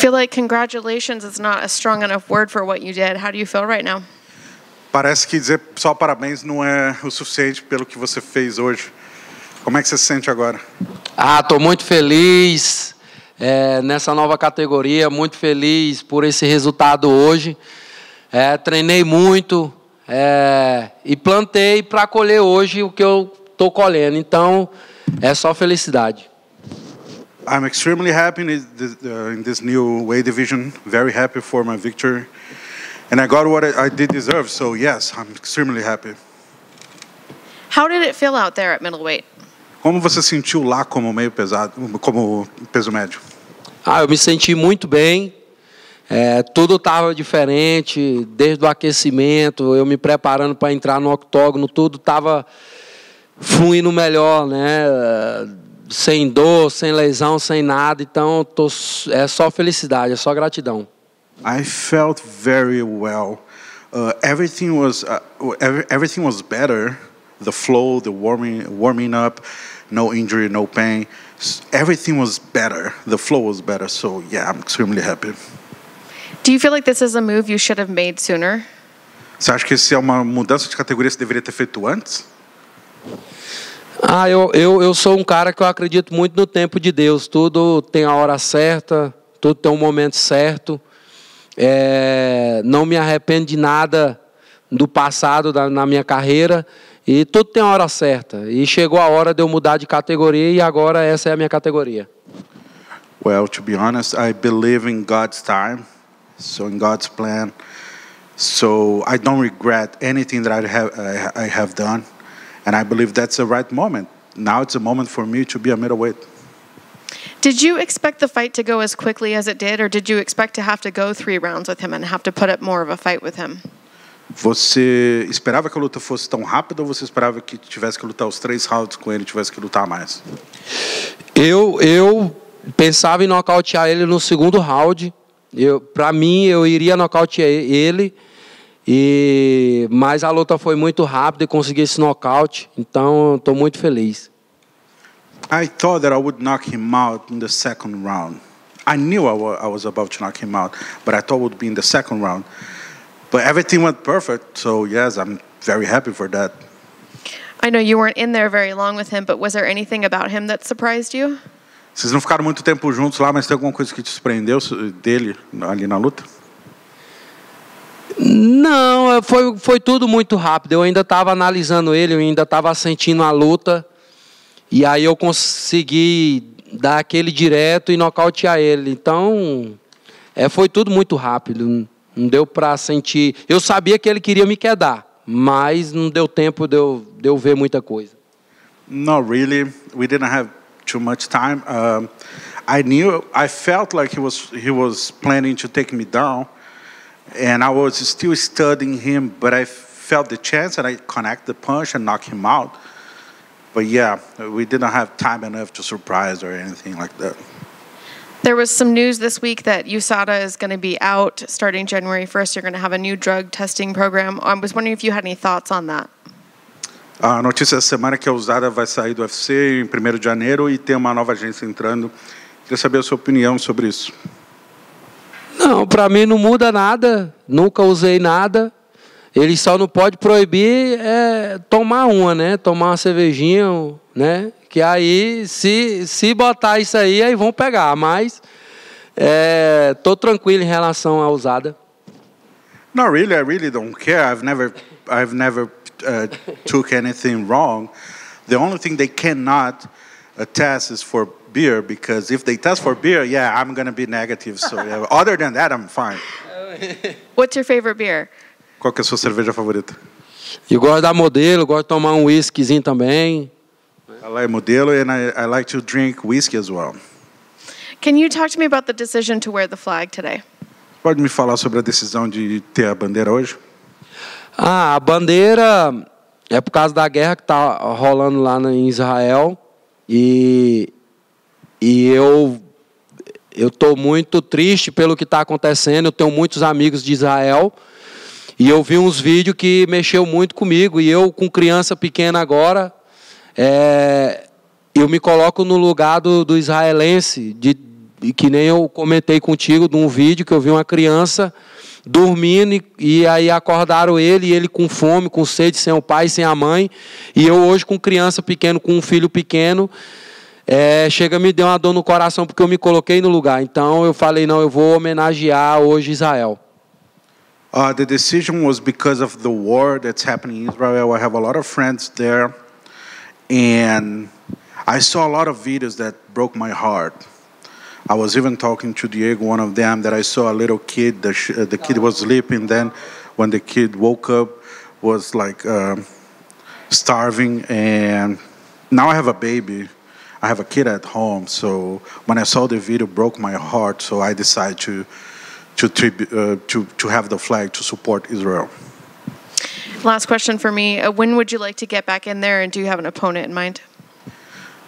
feel like congratulations is not a strong enough word for what you did. How do you feel right now? Parece que dizer só parabéns não é o suficiente pelo que você fez hoje. Como é que você se sente agora? Ah, estou muito feliz é, nessa nova categoria, muito feliz por esse resultado hoje. É, treinei muito é, e plantei para colher hoje o que eu estou colhendo. Então, é só felicidade. I'm extremely happy in this, uh, new weight division. Very happy for my victory. And I got what I, I did deserve, so yes, I'm extremely happy. How did it feel out there at middleweight? Como você sentiu lá como meio pesado, como peso médio? Ah, eu me senti muito bem. É, tudo estava diferente, desde o aquecimento, eu me preparando para entrar no octógono, tudo estava fluindo melhor, né? Sem dor, sem lesão, sem nada. Então, tô, é só felicidade, é só gratidão. I felt very well. Uh, everything was uh, everything was better. The flow, the warming warming up, no injury, no pain. Everything was better. The flow was better. So yeah, I'm extremely happy. Do you feel like this is a move you should have made sooner? Você acha que isso é uma mudança de categoria que você deveria ter feito antes? Ah, eu, eu, eu sou um cara que eu acredito muito no tempo de Deus. Tudo tem a hora certa, tudo tem um momento certo. É, não me arrependo de nada do passado da, na minha carreira. E tudo tem a hora certa. E chegou a hora de eu mudar de categoria e agora essa é a minha categoria. Well, to be honest, I believe in God's time, so in God's plan. So I don't regret anything that I have I, I have done, and I believe that's the right moment. Now it's a moment for me to be a middleweight. Did you expect the fight to go as quickly as it did, or did you expect to have to go three rounds with him and have to put up more of a fight with him? Você esperava que a luta fosse tão rápida ou você esperava que tivesse que lutar os três rounds com ele, tivesse que lutar mais? Eu eu pensava em nocautear ele no segundo round. Eu, para mim, eu iria nocautear ele. E mas a luta foi muito rápida e consegui esse nocaute. Então, estou muito feliz. I thought that I would knock him out in the second round. I knew I was about to knock him out, but I thought it would be in the second round. But everything went perfect, so yes, I'm very happy for that. I know you weren't in there very long with him, but was there anything about him that surprised you? Vocês não ficaram muito tempo juntos lá, mas tem alguma coisa que te surpreendeu dele ali na luta? Não, foi, foi tudo muito rápido. Eu ainda estava analisando ele, eu ainda estava sentindo a luta. E aí eu consegui dar aquele direto e nocautear ele. Então, é, foi tudo muito rápido. Não deu para sentir. Eu sabia que ele queria me quedar, mas não deu tempo de eu, de eu ver muita coisa. Not really. We didn't have too much time. Um, I knew. I felt like he was he was planning to take me down, and I was still studying him. But I felt the chance, and I connect the punch and knock him out. But yeah, we didn't have time enough to surprise or anything like that. There was some news this week that USADA is going to be out starting January 1st. You're going to have a new drug testing program. I was wondering if you had any thoughts on that. A notícia da semana é que a USADA vai sair do UFC em 1 de janeiro e tem uma nova agência entrando. Queria saber a sua opinião sobre isso. Não, para mim não muda nada. Nunca usei nada. Ele só não pode proibir é, tomar uma, né? Tomar uma cervejinha, né? Que aí, se, se botar isso aí, aí vão pegar. Mas é, tranquilo em relação à usada. Not really. I really don't care. I've never, I've never uh, took anything wrong. The only thing they cannot uh, test is for beer because if they test for beer, yeah, I'm gonna be negative. So yeah, other than that, I'm fine. What's your favorite beer? Qual que é a sua cerveja favorita? Eu gosto da modelo, gosto de tomar um whiskyzinho também. I like Modelo and I, I like to drink whiskey as well. Can you talk to me about the decision to wear the flag today? Pode me falar sobre a decisão de ter a bandeira hoje? Ah, a bandeira é por causa da guerra que está rolando lá em Israel e, e eu eu estou muito triste pelo que está acontecendo. Eu tenho muitos amigos de Israel e eu vi uns vídeos que mexeu muito comigo e eu com criança pequena agora é, eu me coloco no lugar do, do israelense, de e que nem eu comentei contigo de um vídeo que eu vi uma criança dormindo e, e, aí acordaram ele, e ele com fome, com sede, sem o pai, sem a mãe. E eu hoje com criança pequena, com um filho pequeno, é, chega me deu uma dor no coração porque eu me coloquei no lugar. Então eu falei, não, eu vou homenagear hoje Israel. Uh, the decision was because of the war that's happening in Israel. I have a lot of friends there, and I saw a lot of videos that broke my heart. I was even talking to Diego, one of them, that I saw a little kid. The, uh, the kid was sleeping. Then, when the kid woke up, was like uh, starving. And now I have a baby. I have a kid at home. So when I saw the video, broke my heart. So I decided to to tribu- uh, to to have the flag to support Israel. Last question for me. Uh, when would you like to get back in there, and do you have an opponent in mind?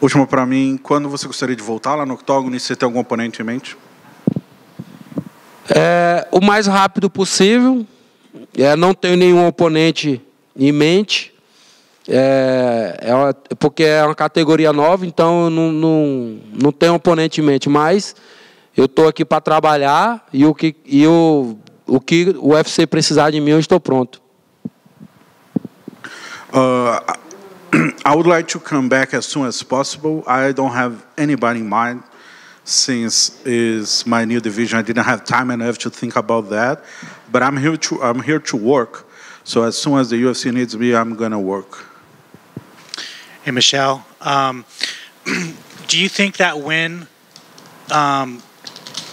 Último para mim, quando você gostaria de voltar lá no octógono e você tem algum oponente em mente? É, o mais rápido possível. É, não tenho nenhum oponente em mente. É, é uma, porque é uma categoria nova, então não, não, não tenho oponente em mente. Mas eu estou aqui para trabalhar e o que, e o, o que o UFC precisar de mim, eu estou pronto. Uh, I would like to come back as soon as possible. I don't have anybody in mind since it's my new division. I didn't have time enough to think about that, but I'm here to I'm here to work. So as soon as the UFC needs me, I'm gonna work. Hey, Michelle, um, do you think that win um,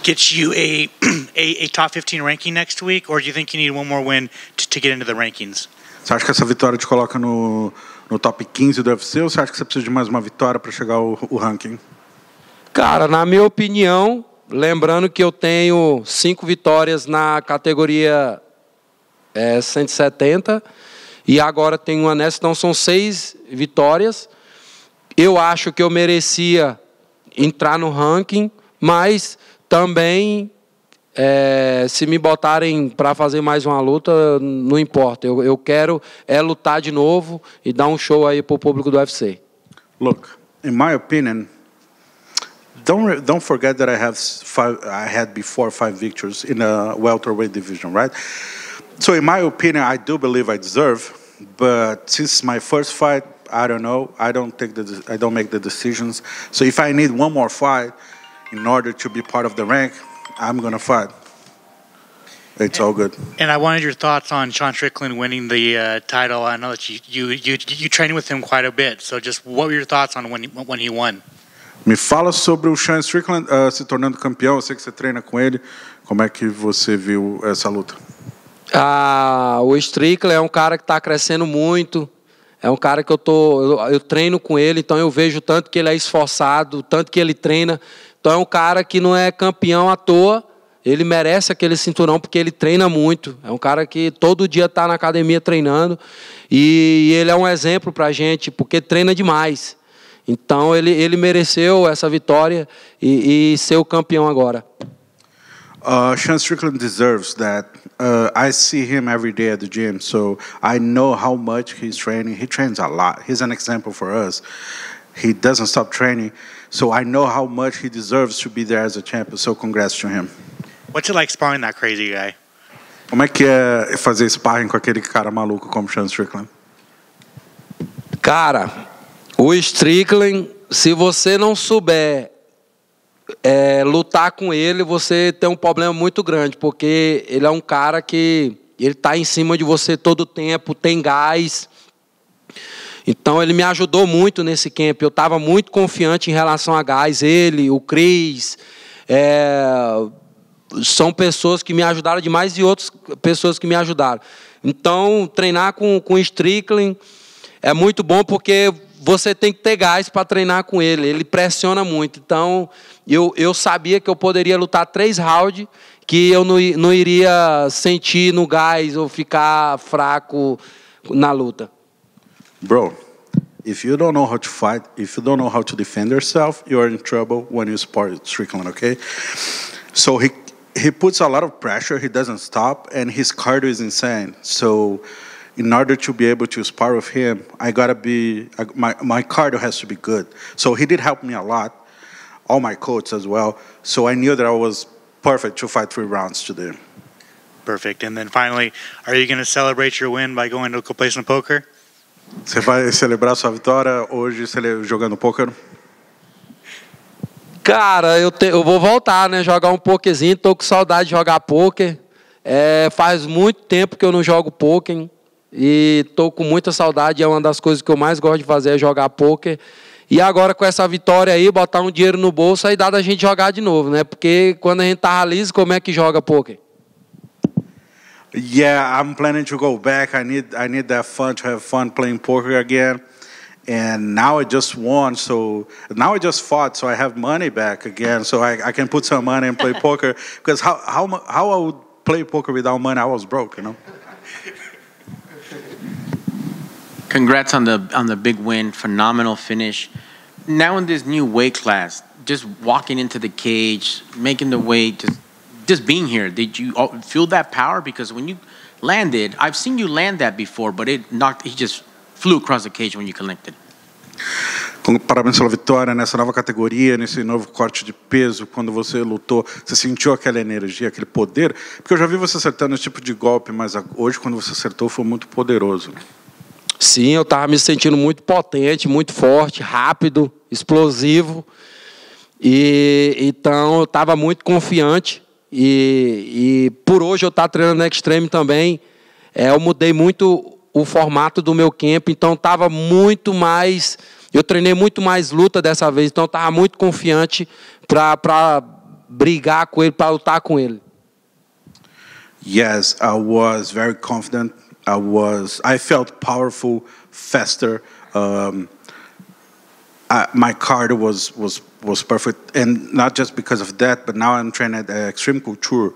gets you a, a, a top 15 ranking next week, or do you think you need one more win to, to get into the rankings? Você acha que essa vitória te coloca no, no top 15 do UFC ou você acha que você precisa de mais uma vitória para chegar ao, ao ranking? Cara, na minha opinião, lembrando que eu tenho cinco vitórias na categoria é, 170 e agora tenho uma nessa, então são seis vitórias. Eu acho que eu merecia entrar no ranking, mas também é, se me botarem para fazer mais uma luta, não importa. Eu, eu quero é lutar de novo e dar um show aí para o público do UFC. Look, in my opinion, don't don't forget that I have five. I had before five victories in the welterweight division, right? So, in my opinion, I do believe I deserve. But since my first fight, I don't know. I don't take the. I don't make the decisions. So, if I need one more fight in order to be part of the rank, I'm gonna fight. It's all good. And I wanted your thoughts on Sean Strickland winning the uh, title. I know that you, you you you trained with him quite a bit. So, just what were your thoughts on when he, when he won? Me fala sobre o Sean Strickland uh, se tornando campeão. Eu sei que você treina com ele. Como é que você viu essa luta? Ah, o Strickler é um cara que está crescendo muito. É um cara que eu tô, eu, eu treino com ele, então eu vejo tanto que ele é esforçado, tanto que ele treina. Então é um cara que não é campeão à toa. Ele merece aquele cinturão porque ele treina muito. É um cara que todo dia está na academia treinando e ele é um exemplo para a gente porque treina demais. Então ele, ele mereceu essa vitória e, e ser o campeão agora. Uh, Sean Strickland deserves that. Uh, I see him every day at the gym, so I know how much he's training. He trains a lot. He's an example for us. He doesn't stop training, so I know how much he deserves to be there as a champion. So congrats to him. What's it like sparring that crazy guy? Como é que é fazer sparring com aquele cara maluco como Sean Strickland? Cara, o Strickland, se você não souber é, lutar com ele, você tem um problema muito grande, porque ele é um cara que ele está em cima de você todo o tempo, tem gás. Então ele me ajudou muito nesse camp. Eu estava muito confiante em relação a gás. Ele, o Cris, é, são pessoas que me ajudaram demais e outras pessoas que me ajudaram. Então treinar com com Strickland é muito bom porque você tem que ter gás para treinar com ele. Ele pressiona muito. Então, eu, eu sabia que eu poderia lutar três rounds, que eu não, não iria sentir no gás ou ficar fraco na luta. Bro, if you don't know how to fight, if you don't know how to defend yourself, you are in trouble when you spar Strickland, okay? So he he puts a lot of pressure, he doesn't stop, and his cardio is insane. So in order to be able to spar with him, I gotta be my my cardio has to be good. So he did help me a lot. All my coats as well. So I knew that I was perfect to fight three rounds today. Perfect. And then finally, are you going to celebrate your win by going to some poker? Você vai celebrar sua vitória hoje jogando poker? Cara, eu, te- eu vou voltar, né? Jogar um pokerzinho. Tô com saudade de jogar poker. É, faz muito tempo que eu não jogo poker. E tô com muita saudade. É uma das coisas que eu mais gosto de fazer é jogar poker. E agora com essa vitória aí, botar um dinheiro no bolso, aí dá da gente jogar de novo, né? Porque quando a gente tá liso, como é que joga poker? Yeah, I'm planning to go back. I need I need that fun to have fun playing poker again. And now I just won, so now I just fought, so I have money back again, so I, I can put some money and play poker. Because how how mu- how I would play poker without money? I was broke, you know. Congrats on the on the big win, phenomenal finish. Now in this new weight class, just walking into the cage, making the weight, just just being here. Did you feel that power? Because when you landed, I've seen you land that before, but it knocked. He just flew across the cage when you collected. Com- Parabéns pela vitória nessa nova categoria, nesse novo corte de peso. Quando você lutou, você sentiu aquela energia, aquele poder? Porque eu já vi você acertando esse tipo de golpe, mas hoje, quando você acertou, foi muito poderoso. Sim, eu estava me sentindo muito potente, muito forte, rápido, explosivo. E então eu estava muito confiante. E, e por hoje eu estar treinando no Extreme também, é, eu mudei muito o formato do meu camp, então estava muito mais. Eu treinei muito mais luta dessa vez, então estava muito confiante para brigar com ele, para lutar com ele. Yes, I was very confident. I was. I felt powerful, faster. Um, I, my cardio was was was perfect, and not just because of that, but now I'm training at Extreme Couture,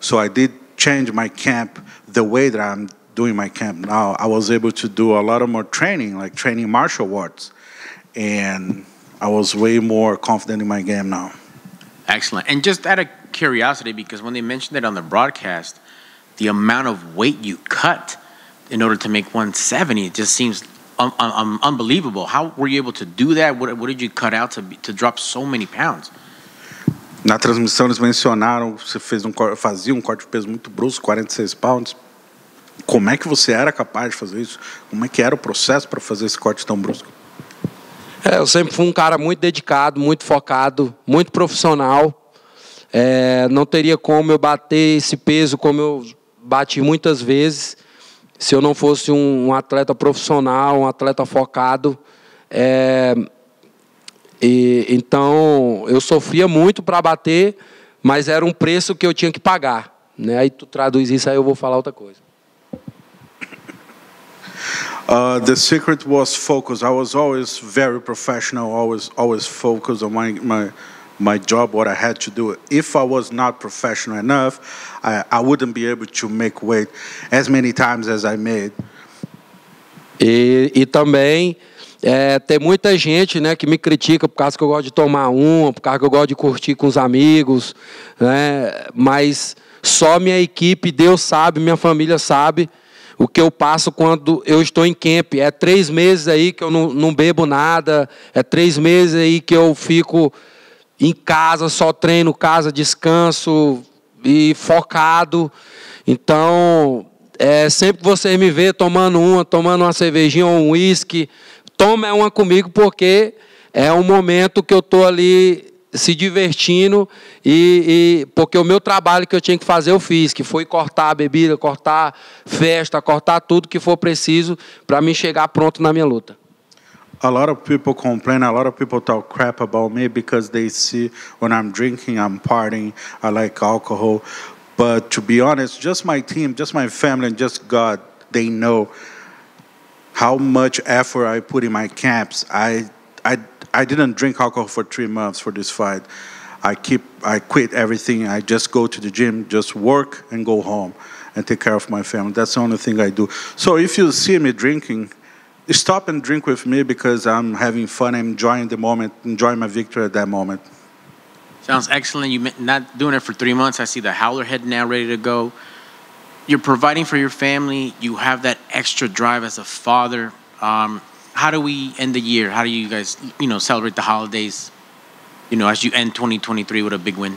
so I did change my camp the way that I'm doing my camp now. I was able to do a lot of more training, like training martial arts, and I was way more confident in my game now. Excellent. And just out of curiosity, because when they mentioned it on the broadcast, the amount of weight you cut in order to make 170 it just seems un- un- un- unbelievable. How were you able to do that? What, what did you cut out to be, to drop so many pounds? Na transmissão eles mencionaram que você fez um, fazia um corte de peso muito brusco, 46 pounds. Como é que você era capaz de fazer isso? Como é que era o processo para fazer esse corte tão brusco? É, eu sempre fui um cara muito dedicado, muito focado, muito profissional. É, não teria como eu bater esse peso como eu bati muitas vezes se eu não fosse um, um atleta profissional, um atleta focado. É, e, então eu sofria muito para bater, mas era um preço que eu tinha que pagar. Né? Aí tu traduz isso, aí eu vou falar outra coisa. Uh, the secret was focus. I was always very professional, always always focused on my my my job, what I had to do. If I was not professional enough, I, I wouldn't be able to make weight as many times as I made. E, e também é, tem muita gente né, que me critica por causa que eu gosto de tomar uma, por causa que eu gosto de curtir com os amigos, né, mas só minha equipe, Deus sabe, minha família sabe o que eu passo quando eu estou em camp. É três meses aí que eu não, não bebo nada, é três meses aí que eu fico em casa, só treino, casa, descanso e focado. Então, é, sempre que você me vê tomando uma, tomando uma cervejinha ou um uísque, toma uma comigo porque é um momento que eu estou ali se divertindo e, e, porque o meu trabalho que eu tinha que fazer eu fiz, que foi cortar a bebida, cortar festa, cortar tudo que for preciso para mim chegar pronto na minha luta. A lot of people complain, a lot of people talk crap about me because they see when I'm drinking, I'm partying, I like alcohol. But to be honest, just my team, just my family, and just God, they know how much effort I put in my camps. I, I, I didn't drink alcohol for three months for this fight. I keep, I quit everything. I just go to the gym, just work and go home and take care of my family. That's the only thing I do. So if you see me drinking, stop and drink with me because I'm having fun, I'm enjoying the moment, enjoying my victory at that moment. Sounds excellent. You not doing it for three months. I see the howler head now ready to go. You're providing for your family. You have that extra drive as a father. Um, how do we end the year? How do you guys, you know, celebrate the holidays? you know, as you end 2023 with a big win?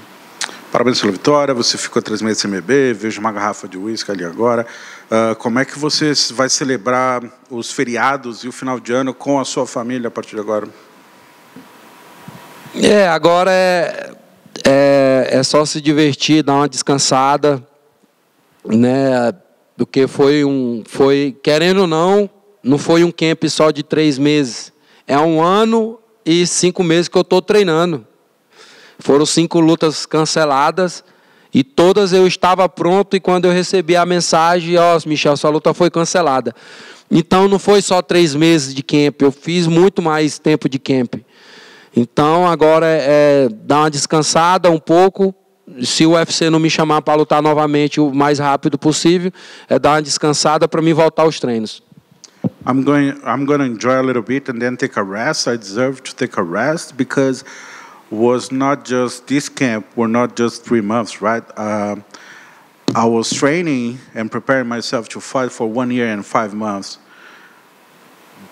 Parabéns pela vitória. Você ficou três meses sem beber. Vejo uma garrafa de uísque ali agora. Uh, como é que você vai celebrar os feriados e o final de ano com a sua família a partir de agora? É, agora é, é, é só se divertir, dar uma descansada, né? Porque foi um, foi querendo ou não, não foi um camp só de três meses. É um ano e cinco meses que eu estou treinando. Foram cinco lutas canceladas e todas eu estava pronto e quando eu recebi a mensagem, ó, oh, Michel, sua luta foi cancelada. Então não foi só três meses de camp, eu fiz muito mais tempo de camp. Então agora é, é dar uma descansada um pouco. Se o UFC não me chamar para lutar novamente o mais rápido possível, é dar uma descansada para me voltar aos treinos. I'm going I'm going to enjoy a little bit and then take a rest. I deserve to take a rest because was not just this camp, were not just three months, right? Uh, I was training and preparing myself to fight for one year and five months.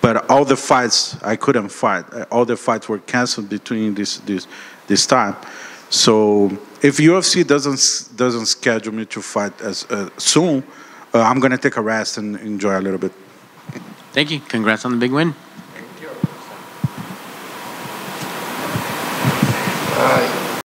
But all the fights I couldn't fight. All the fights were canceled between this this this time. So if UFC doesn't doesn't schedule me to fight as uh, soon, uh, I'm gonna take a rest and enjoy a little bit. Thank you. Congrats on the big win.